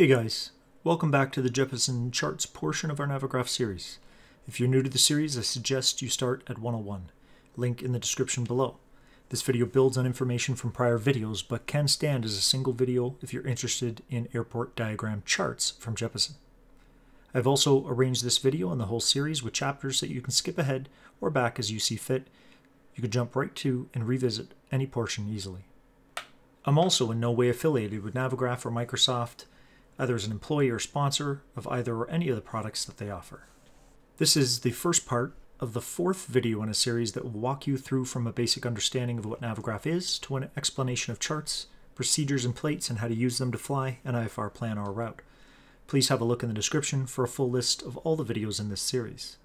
Hey guys, welcome back to the Jeppesen charts portion of our Navigraph series. If you're new to the series, I suggest you start at 101, link in the description below. This video builds on information from prior videos, but can stand as a single video if you're interested in airport diagram charts from Jeppesen. I've also arranged this video and the whole series with chapters that you can skip ahead or back as you see fit. You can jump right to and revisit any portion easily. I'm also in no way affiliated with Navigraph or Microsoft, either as an employee or sponsor of either or any of the products that they offer. This is the first part of the fourth video in a series that will walk you through from a basic understanding of what Navigraph is to an explanation of charts, procedures and plates, and how to use them to fly an IFR plan or route. Please have a look in the description for a full list of all the videos in this series.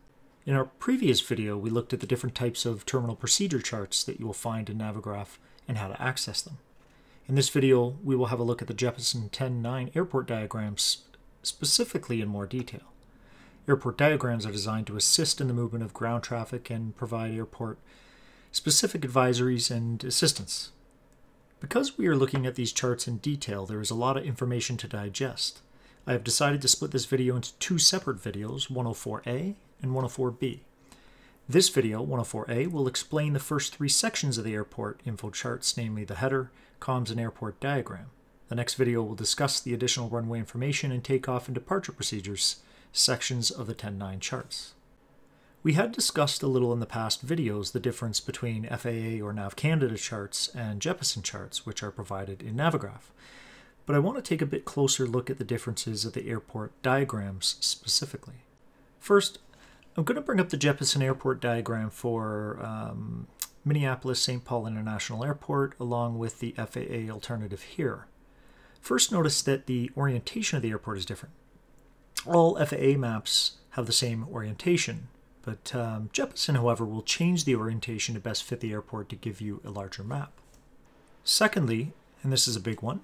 In our previous video, we looked at the different types of terminal procedure charts that you will find in Navigraph and how to access them. In this video, we will have a look at the Jeppesen 10.9 airport diagrams specifically in more detail. Airport diagrams are designed to assist in the movement of ground traffic and provide airport specific advisories and assistance. Because we are looking at these charts in detail, there is a lot of information to digest. I have decided to split this video into two separate videos, 104A and 104B. This video, 104A, will explain the first three sections of the airport info charts, namely the header, comms, and airport diagram. The next video will discuss the additional runway information and takeoff and departure procedures sections of the 10.9 charts. We had discussed a little in the past videos the difference between FAA or NAV Canada charts and Jeppesen charts, which are provided in Navigraph. But I want to take a bit closer look at the differences of the airport diagrams specifically. First, I'm going to bring up the Jeppesen Airport diagram for um, Minneapolis St. Paul International Airport along with the FAA alternative here. First, notice that the orientation of the airport is different. All FAA maps have the same orientation, but um, Jeppesen, however, will change the orientation to best fit the airport to give you a larger map. Secondly, and this is a big one,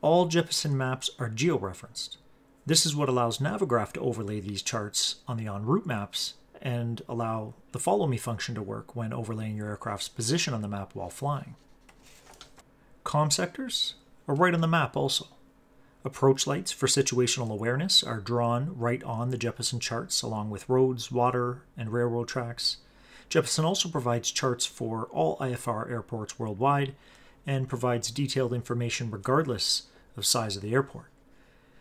all Jeppesen maps are georeferenced. This is what allows Navigraph to overlay these charts on the en route maps and allow the follow me function to work when overlaying your aircraft's position on the map while flying. Com sectors are right on the map also. Approach lights for situational awareness are drawn right on the Jeppesen charts along with roads, water, and railroad tracks. Jeppesen also provides charts for all IFR airports worldwide and provides detailed information regardless of size of the airport.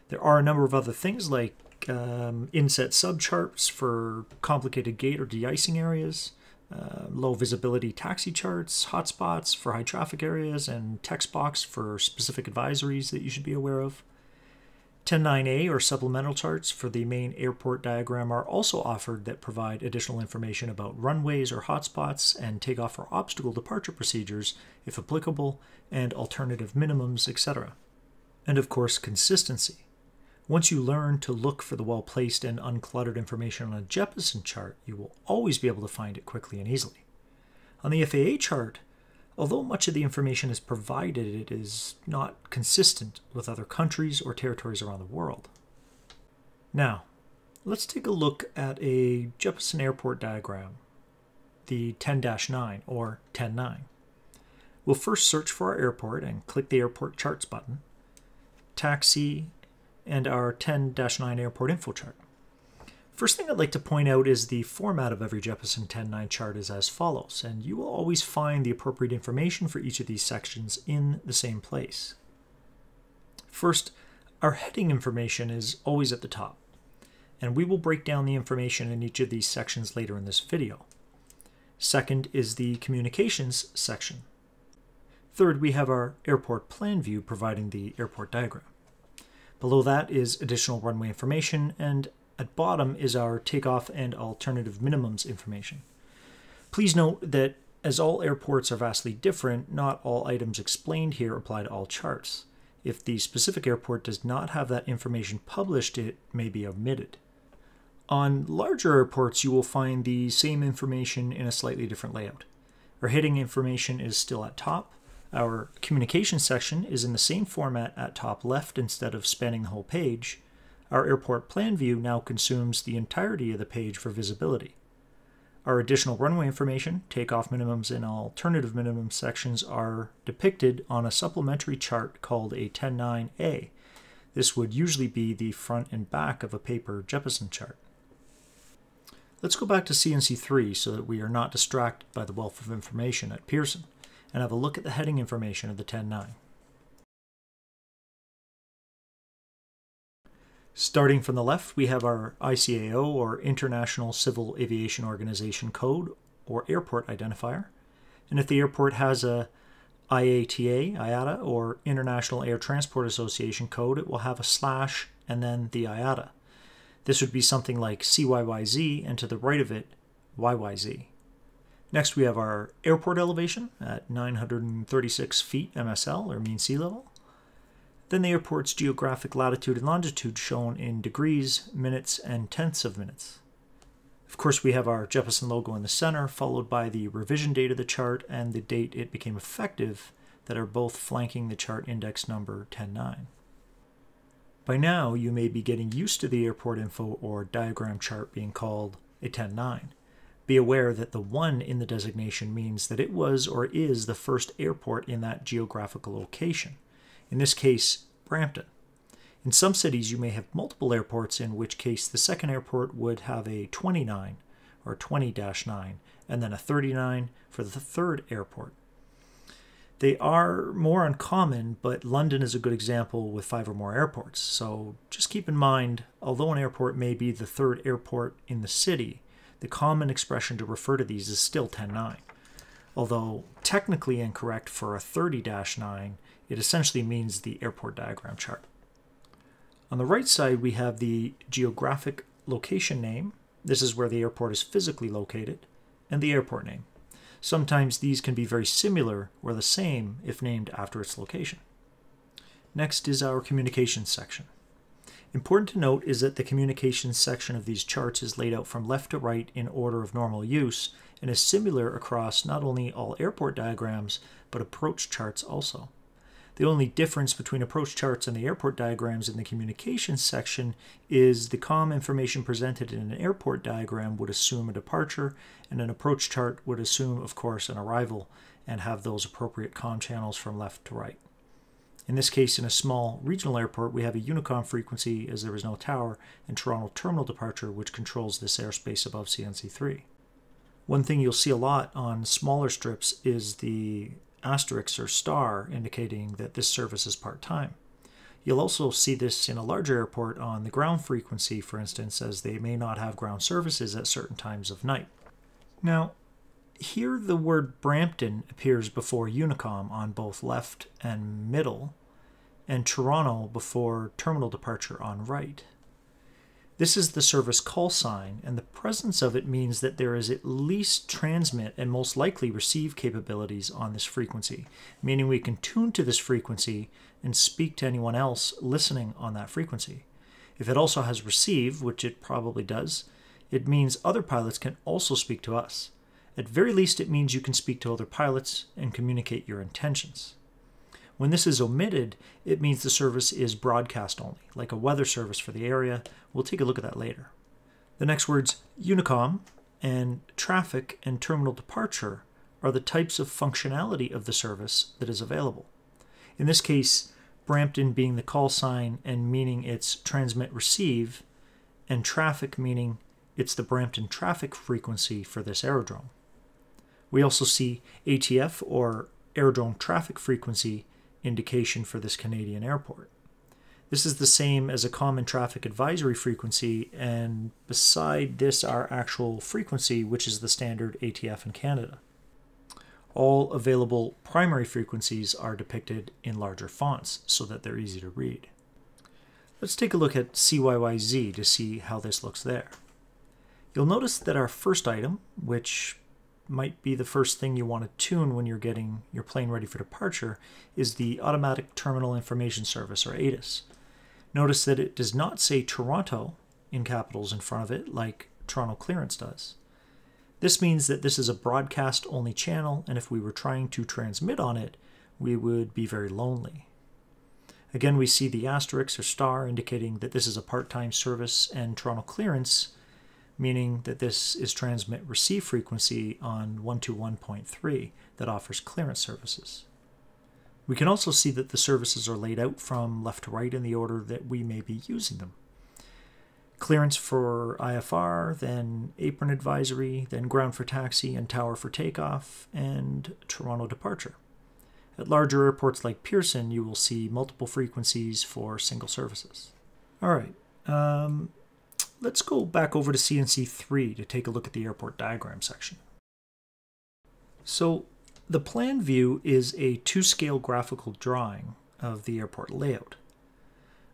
There are a number of other things like um, inset subcharts for complicated gate or de-icing areas, uh, low visibility taxi charts, hotspots for high traffic areas, and text box for specific advisories that you should be aware of. 10.9a or supplemental charts for the main airport diagram are also offered that provide additional information about runways or hotspots and takeoff or obstacle departure procedures, if applicable, and alternative minimums, etc. And of course, consistency. Once you learn to look for the well placed and uncluttered information on a Jeppesen chart, you will always be able to find it quickly and easily. On the FAA chart, although much of the information is provided, it is not consistent with other countries or territories around the world. Now, let's take a look at a Jeppesen airport diagram, the 10 9 or 10 9. We'll first search for our airport and click the airport charts button. Taxi and our 10-9 airport info chart. First thing I'd like to point out is the format of every Jeppesen 10-9 chart is as follows, and you will always find the appropriate information for each of these sections in the same place. First, our heading information is always at the top, and we will break down the information in each of these sections later in this video. Second is the communications section. Third, we have our airport plan view providing the airport diagram. Below that is additional runway information, and at bottom is our takeoff and alternative minimums information. Please note that as all airports are vastly different, not all items explained here apply to all charts. If the specific airport does not have that information published, it may be omitted. On larger airports, you will find the same information in a slightly different layout. Our heading information is still at top, our communication section is in the same format at top left instead of spanning the whole page. Our airport plan view now consumes the entirety of the page for visibility. Our additional runway information, takeoff minimums, and alternative minimum sections are depicted on a supplementary chart called a 10.9a This would usually be the front and back of a paper Jeppesen chart. Let's go back to CNC3 so that we are not distracted by the wealth of information at Pearson and have a look at the heading information of the 10.9. Starting from the left, we have our ICAO, or International Civil Aviation Organization code, or airport identifier. And if the airport has a IATA, IATA, or International Air Transport Association code, it will have a slash and then the IATA. This would be something like CYYZ, and to the right of it, YYZ. Next, we have our airport elevation at 936 feet MSL, or mean sea level. Then the airport's geographic latitude and longitude shown in degrees, minutes, and tenths of minutes. Of course, we have our Jeppesen logo in the center, followed by the revision date of the chart and the date it became effective that are both flanking the chart index number 109. By now, you may be getting used to the airport info or diagram chart being called a 109. Be aware that the 1 in the designation means that it was or is the first airport in that geographical location. In this case, Brampton. In some cities, you may have multiple airports, in which case the second airport would have a 29 or 20 9, and then a 39 for the third airport. They are more uncommon, but London is a good example with five or more airports. So just keep in mind, although an airport may be the third airport in the city, the common expression to refer to these is still 10.9. Although technically incorrect for a 30 9, it essentially means the airport diagram chart. On the right side, we have the geographic location name. This is where the airport is physically located, and the airport name. Sometimes these can be very similar or the same if named after its location. Next is our communications section. Important to note is that the communications section of these charts is laid out from left to right in order of normal use and is similar across not only all airport diagrams, but approach charts also. The only difference between approach charts and the airport diagrams in the communications section is the COM information presented in an airport diagram would assume a departure, and an approach chart would assume, of course, an arrival and have those appropriate COM channels from left to right. In this case, in a small regional airport, we have a Unicom frequency as there is no tower, and Toronto terminal departure, which controls this airspace above CNC3. One thing you'll see a lot on smaller strips is the asterisk or star indicating that this service is part-time. You'll also see this in a larger airport on the ground frequency, for instance, as they may not have ground services at certain times of night. Now, here the word Brampton appears before Unicom on both left and middle, and Toronto before terminal departure on right. This is the service call sign, and the presence of it means that there is at least transmit and most likely receive capabilities on this frequency, meaning we can tune to this frequency and speak to anyone else listening on that frequency. If it also has receive, which it probably does, it means other pilots can also speak to us. At very least, it means you can speak to other pilots and communicate your intentions. When this is omitted, it means the service is broadcast only, like a weather service for the area. We'll take a look at that later. The next words, Unicom and traffic and terminal departure are the types of functionality of the service that is available. In this case, Brampton being the call sign and meaning it's transmit receive, and traffic meaning it's the Brampton traffic frequency for this aerodrome. We also see ATF or aerodrome traffic frequency indication for this Canadian airport. This is the same as a common traffic advisory frequency, and beside this, our actual frequency, which is the standard ATF in Canada. All available primary frequencies are depicted in larger fonts so that they're easy to read. Let's take a look at CYYZ to see how this looks there. You'll notice that our first item, which might be the first thing you want to tune when you're getting your plane ready for departure is the Automatic Terminal Information Service, or ATIS. Notice that it does not say Toronto in capitals in front of it like Toronto Clearance does. This means that this is a broadcast only channel, and if we were trying to transmit on it, we would be very lonely. Again, we see the asterisk or star indicating that this is a part time service, and Toronto Clearance meaning that this is transmit receive frequency on 121.3 that offers clearance services. We can also see that the services are laid out from left to right in the order that we may be using them. Clearance for IFR, then apron advisory, then ground for taxi and tower for takeoff, and Toronto departure. At larger airports like Pearson, you will see multiple frequencies for single services. All right, um, let's go back over to CNC 3 to take a look at the airport diagram section. So the plan view is a to-scale graphical drawing of the airport layout.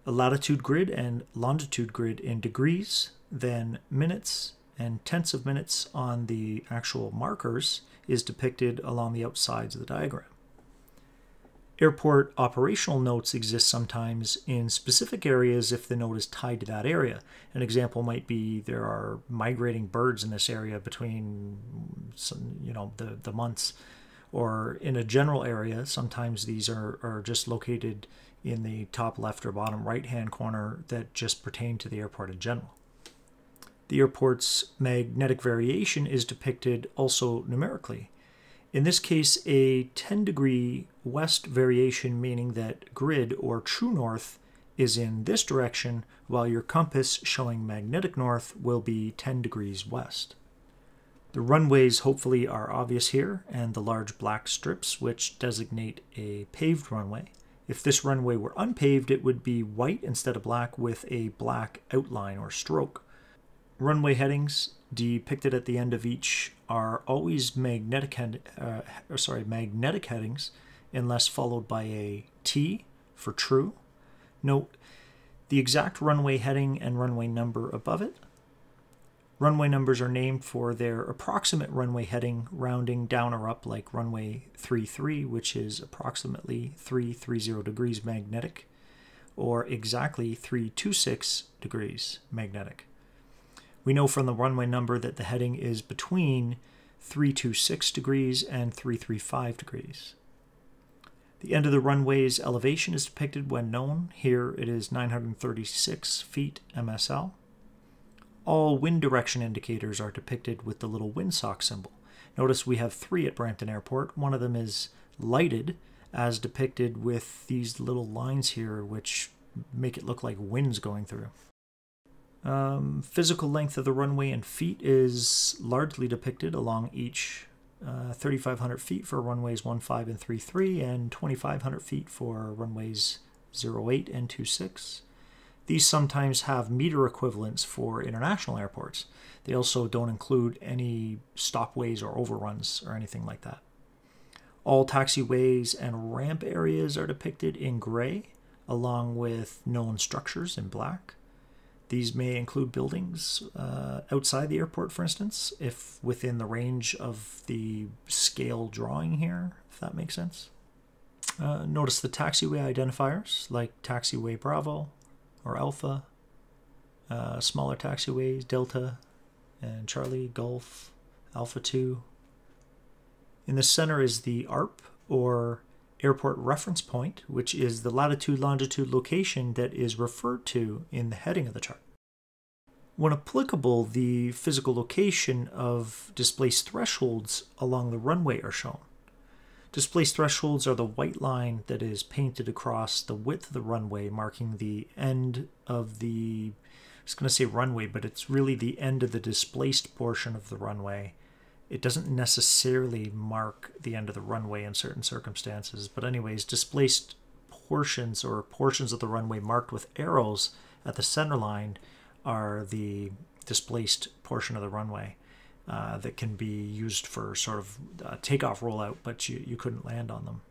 A latitude grid and longitude grid in degrees, then minutes and tenths of minutes on the actual markers is depicted along the outsides of the diagram. Airport operational notes exist sometimes in specific areas if the note is tied to that area. An example might be there are migrating birds in this area between some, you know the, the months or in a general area sometimes these are, are just located in the top left or bottom right hand corner that just pertain to the airport in general. The airport's magnetic variation is depicted also numerically in this case, a 10 degree west variation, meaning that grid or true north is in this direction, while your compass showing magnetic north will be 10 degrees west. The runways hopefully are obvious here, and the large black strips which designate a paved runway. If this runway were unpaved, it would be white instead of black with a black outline or stroke. Runway headings depicted at the end of each are always magnetic head, uh, sorry magnetic headings unless followed by a T for true. Note the exact runway heading and runway number above it. Runway numbers are named for their approximate runway heading rounding down or up like runway 33 which is approximately 330 degrees magnetic or exactly 326 degrees magnetic. We know from the runway number that the heading is between 326 degrees and 335 degrees. The end of the runway's elevation is depicted when known. Here it is 936 feet MSL. All wind direction indicators are depicted with the little windsock symbol. Notice we have three at Brampton Airport. One of them is lighted as depicted with these little lines here which make it look like winds going through. Um, physical length of the runway in feet is largely depicted along each uh, 3,500 feet for runways 15 and 33 and 2,500 feet for runways 08 and 26. These sometimes have meter equivalents for international airports. They also don't include any stopways or overruns or anything like that. All taxiways and ramp areas are depicted in gray, along with known structures in black. These may include buildings uh, outside the airport, for instance, if within the range of the scale drawing here, if that makes sense. Uh, notice the taxiway identifiers like taxiway Bravo or Alpha, uh, smaller taxiways, Delta and Charlie, Golf, Alpha 2. In the center is the ARP or airport reference point, which is the latitude longitude location that is referred to in the heading of the chart. When applicable, the physical location of displaced thresholds along the runway are shown. Displaced thresholds are the white line that is painted across the width of the runway, marking the end of the, I was going to say runway, but it's really the end of the displaced portion of the runway it doesn't necessarily mark the end of the runway in certain circumstances. But, anyways, displaced portions or portions of the runway marked with arrows at the center line are the displaced portion of the runway uh, that can be used for sort of uh, takeoff rollout, but you, you couldn't land on them.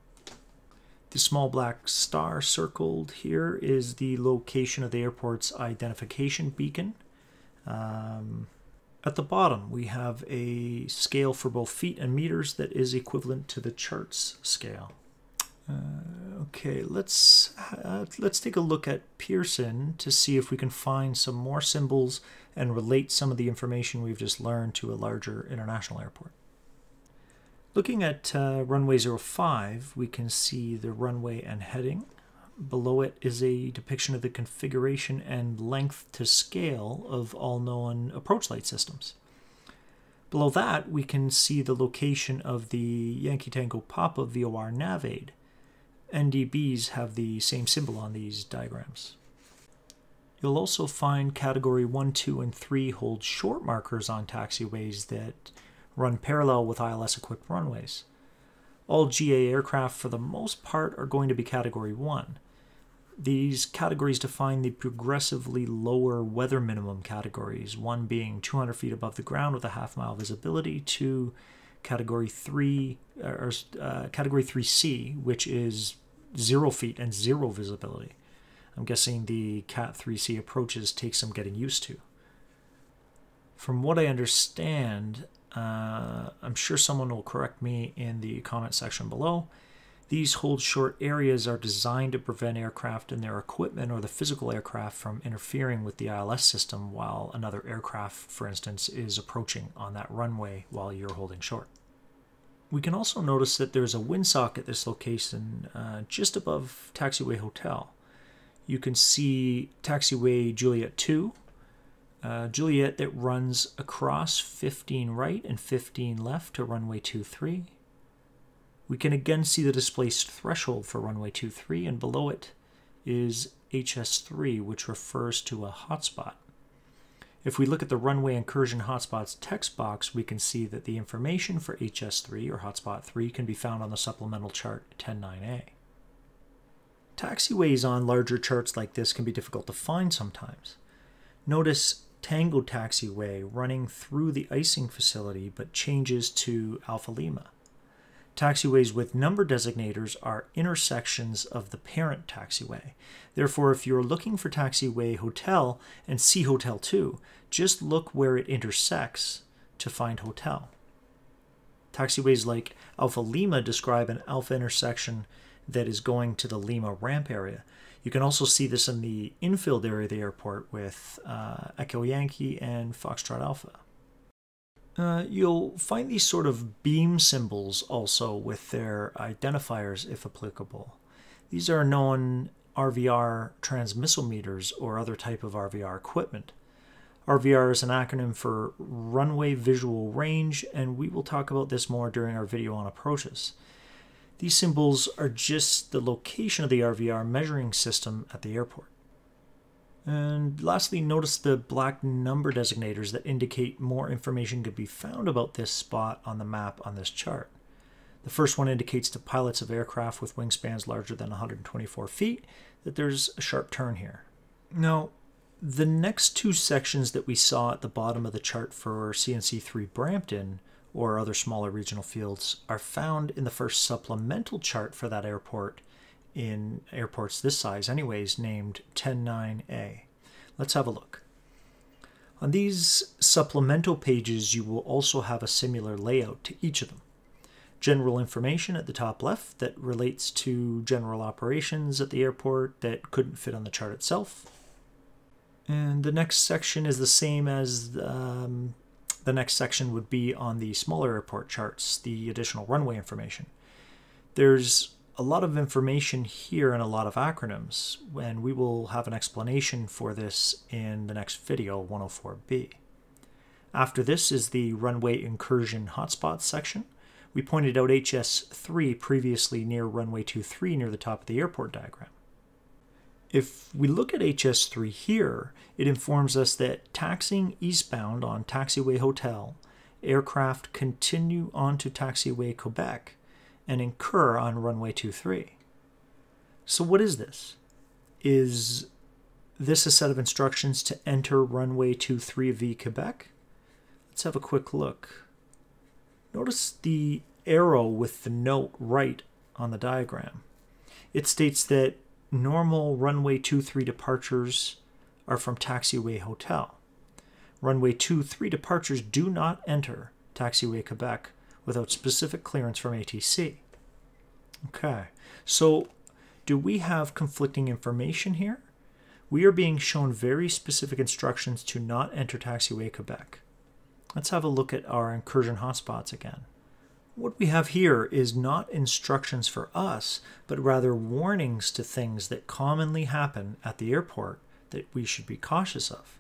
The small black star circled here is the location of the airport's identification beacon. Um, at the bottom, we have a scale for both feet and meters that is equivalent to the charts scale. Uh, okay, let's uh, let's take a look at Pearson to see if we can find some more symbols and relate some of the information we've just learned to a larger international airport. Looking at uh, runway 05, we can see the runway and heading. Below it is a depiction of the configuration and length to scale of all known approach light systems. Below that, we can see the location of the Yankee Tango Papa VOR nav aid. NDBs have the same symbol on these diagrams. You'll also find Category 1, 2, and 3 hold short markers on taxiways that run parallel with ILS-equipped runways. All GA aircraft, for the most part, are going to be Category 1. These categories define the progressively lower weather minimum categories, one being 200 feet above the ground with a half mile visibility, to Category 3 or uh, Category 3C, which is zero feet and zero visibility. I'm guessing the Cat 3C approaches take some getting used to. From what I understand, uh, I'm sure someone will correct me in the comment section below. These hold short areas are designed to prevent aircraft and their equipment or the physical aircraft from interfering with the ILS system while another aircraft, for instance, is approaching on that runway while you're holding short. We can also notice that there's a windsock at this location uh, just above Taxiway Hotel. You can see Taxiway Juliet 2, uh, Juliet that runs across 15 right and 15 left to runway 23. We can again see the displaced threshold for runway 23, and below it is HS3, which refers to a hotspot. If we look at the runway incursion hotspots text box, we can see that the information for HS3 or hotspot 3 can be found on the supplemental chart 109A. Taxiways on larger charts like this can be difficult to find sometimes. Notice Tango Taxiway running through the icing facility but changes to Alpha Lima. Taxiways with number designators are intersections of the parent taxiway. Therefore, if you're looking for Taxiway Hotel and see Hotel 2, just look where it intersects to find Hotel. Taxiways like Alpha Lima describe an alpha intersection that is going to the Lima ramp area. You can also see this in the infilled area of the airport with uh, Echo Yankee and Foxtrot Alpha. Uh, you'll find these sort of beam symbols also with their identifiers if applicable. These are known RVR transmissometers or other type of RVR equipment. RVR is an acronym for Runway Visual Range, and we will talk about this more during our video on approaches. These symbols are just the location of the RVR measuring system at the airport. And lastly, notice the black number designators that indicate more information could be found about this spot on the map on this chart. The first one indicates to pilots of aircraft with wingspans larger than 124 feet that there's a sharp turn here. Now, the next two sections that we saw at the bottom of the chart for CNC3 Brampton or other smaller regional fields are found in the first supplemental chart for that airport in airports this size anyways named 109A. Let's have a look. On these supplemental pages you will also have a similar layout to each of them. General information at the top left that relates to general operations at the airport that couldn't fit on the chart itself. And the next section is the same as um, the next section would be on the smaller airport charts, the additional runway information. There's a lot of information here and a lot of acronyms, and we will have an explanation for this in the next video, 104B. After this is the runway incursion hotspots section. We pointed out HS3 previously near runway 23 near the top of the airport diagram. If we look at HS3 here, it informs us that taxiing eastbound on Taxiway Hotel, aircraft continue on to Taxiway Quebec, and incur on runway 23. So, what is this? Is this a set of instructions to enter runway 23 v Quebec? Let's have a quick look. Notice the arrow with the note right on the diagram. It states that normal runway 23 departures are from Taxiway Hotel. Runway 23 departures do not enter Taxiway Quebec without specific clearance from ATC. Okay, so do we have conflicting information here? We are being shown very specific instructions to not enter taxiway Quebec. Let's have a look at our incursion hotspots again. What we have here is not instructions for us, but rather warnings to things that commonly happen at the airport that we should be cautious of.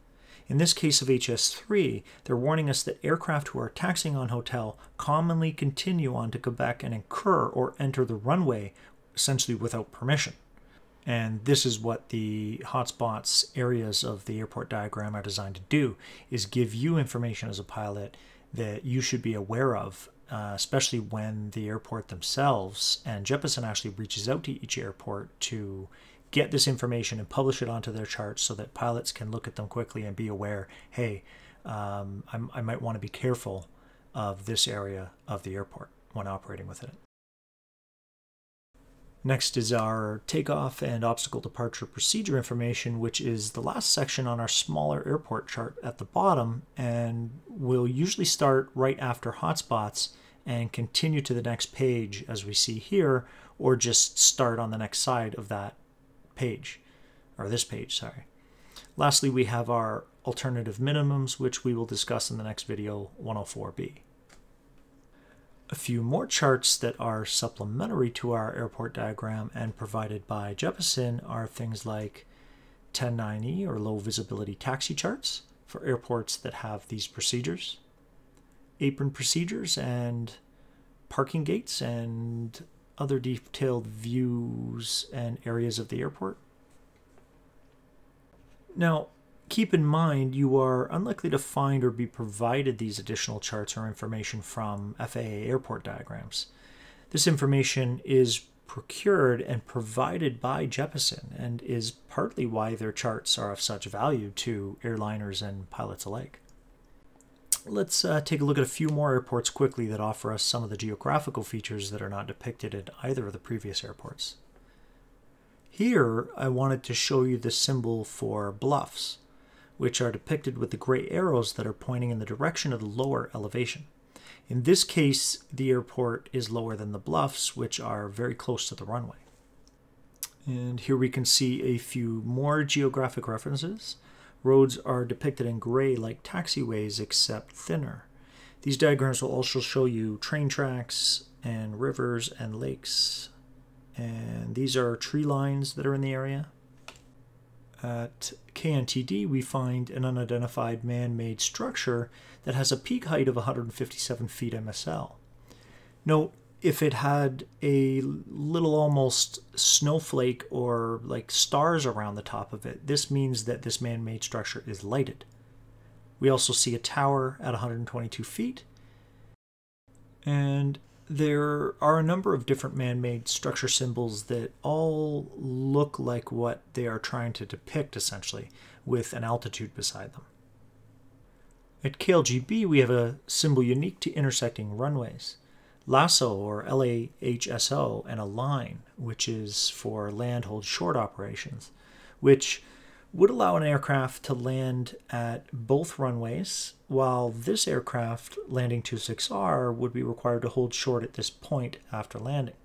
In this case of HS3, they're warning us that aircraft who are taxiing on hotel commonly continue on to Quebec and incur or enter the runway essentially without permission. And this is what the hotspots areas of the airport diagram are designed to do is give you information as a pilot that you should be aware of, uh, especially when the airport themselves and Jeppesen actually reaches out to each airport to get this information and publish it onto their charts so that pilots can look at them quickly and be aware, hey, um, I might want to be careful of this area of the airport when operating within it. Next is our takeoff and obstacle departure procedure information, which is the last section on our smaller airport chart at the bottom, and will usually start right after hotspots and continue to the next page as we see here, or just start on the next side of that page, or this page, sorry. Lastly, we have our alternative minimums, which we will discuss in the next video, 104b. A few more charts that are supplementary to our airport diagram and provided by Jeppesen are things like 10.9e or low visibility taxi charts for airports that have these procedures, apron procedures and parking gates and other detailed views and areas of the airport. Now, keep in mind you are unlikely to find or be provided these additional charts or information from FAA airport diagrams. This information is procured and provided by Jeppesen and is partly why their charts are of such value to airliners and pilots alike. Let's uh, take a look at a few more airports quickly that offer us some of the geographical features that are not depicted at either of the previous airports. Here, I wanted to show you the symbol for bluffs which are depicted with the gray arrows that are pointing in the direction of the lower elevation. In this case, the airport is lower than the bluffs, which are very close to the runway. And here we can see a few more geographic references. Roads are depicted in gray like taxiways, except thinner. These diagrams will also show you train tracks and rivers and lakes. And these are tree lines that are in the area. At KNTD, we find an unidentified man-made structure that has a peak height of 157 feet MSL. Note, if it had a little almost snowflake or like stars around the top of it, this means that this man-made structure is lighted. We also see a tower at 122 feet, and there are a number of different man-made structure symbols that all look like what they are trying to depict essentially with an altitude beside them. At KLGB we have a symbol unique to intersecting runways. LASO or LAHSO and a line which is for land hold short operations which would allow an aircraft to land at both runways, while this aircraft, landing 26R, would be required to hold short at this point after landing.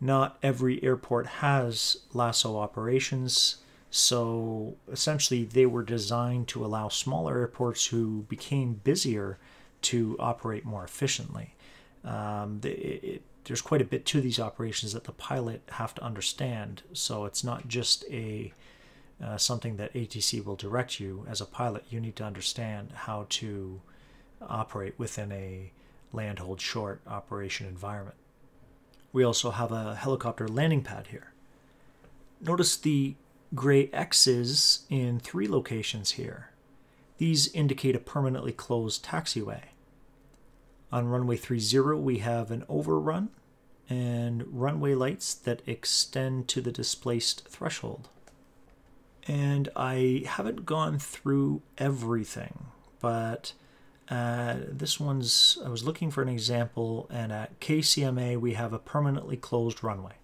Not every airport has LAHSO operations, so essentially they were designed to allow smaller airports who became busier to operate more efficiently. Um, it, it, there's quite a bit to these operations that the pilot have to understand, so it's not just a uh, something that ATC will direct you as a pilot, you need to understand how to operate within a land hold short operation environment. We also have a helicopter landing pad here. Notice the gray X's in three locations here. These indicate a permanently closed taxiway. On runway 30, we have an overrun and runway lights that extend to the displaced threshold and I haven't gone through everything, but uh, this one's, I was looking for an example, and at KCMA we have a permanently closed runway.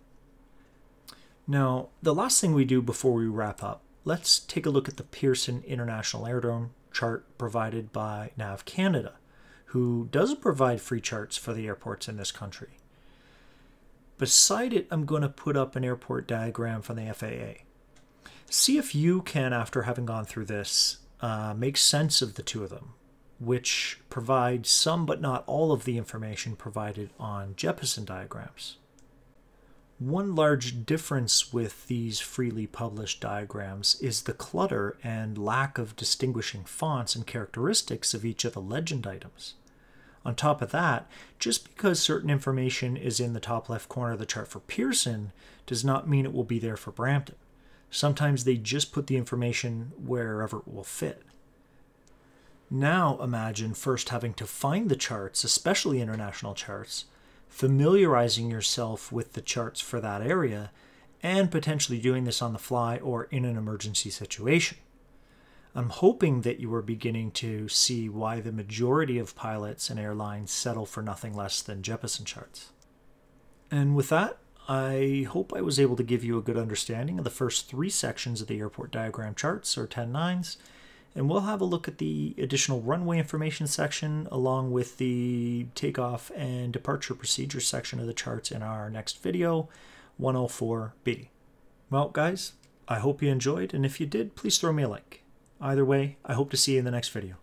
Now, the last thing we do before we wrap up, let's take a look at the Pearson International Aerodrome chart provided by NAV Canada, who does provide free charts for the airports in this country. Beside it, I'm going to put up an airport diagram from the FAA see if you can, after having gone through this, uh, make sense of the two of them, which provide some but not all of the information provided on Jeppesen diagrams. One large difference with these freely published diagrams is the clutter and lack of distinguishing fonts and characteristics of each of the legend items. On top of that, just because certain information is in the top left corner of the chart for Pearson does not mean it will be there for Brampton. Sometimes they just put the information wherever it will fit. Now imagine first having to find the charts, especially international charts, familiarizing yourself with the charts for that area, and potentially doing this on the fly or in an emergency situation. I'm hoping that you are beginning to see why the majority of pilots and airlines settle for nothing less than Jeppesen charts. And with that, I hope I was able to give you a good understanding of the first three sections of the airport diagram charts, or 10 nines, and we'll have a look at the additional runway information section along with the takeoff and departure procedure section of the charts in our next video, 104B. Well, guys, I hope you enjoyed, and if you did, please throw me a like. Either way, I hope to see you in the next video.